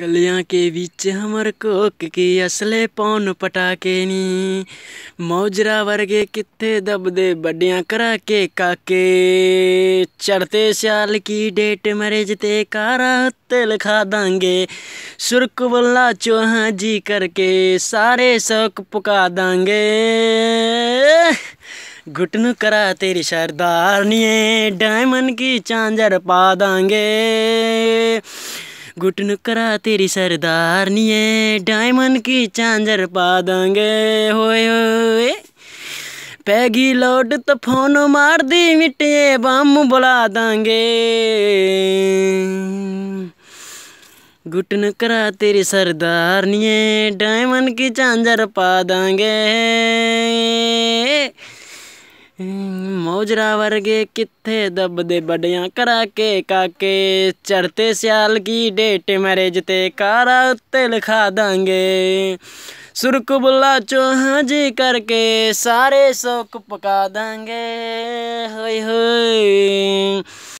गलियाँ के बीच हमर कोक की असले पौन पटाके नी। मौजरा वर्गे कित्थे दबदे बड्डियाँ करा के काके। चढ़ते स्याल की डेट मरेजते कारा तेल खा दांगे। सुरक बोला चोहा जी करके सारे शौक पुका दांगे। घुटन करा तेरी सरदार निये डायमंड की चांजर पा दांगे। घुटन करा तेरी सरदार निये डायमंड की चांजर पा देंगे। होए होए। पैगी लौट तो फ़ोन मार दी मिट्टे बम बुला देंगे। घुटन करा तेरी सरदार निये डायमंड की चांजर पा देंगे। मौजरा वर्गे किथे दब दे बड़िया करा के काके चढ़ते सियाल की डेट मैरिज कारा उत्ते लिखा देंगे सुरख बुला चोहा जी करके सारे शौक पका देंगे होए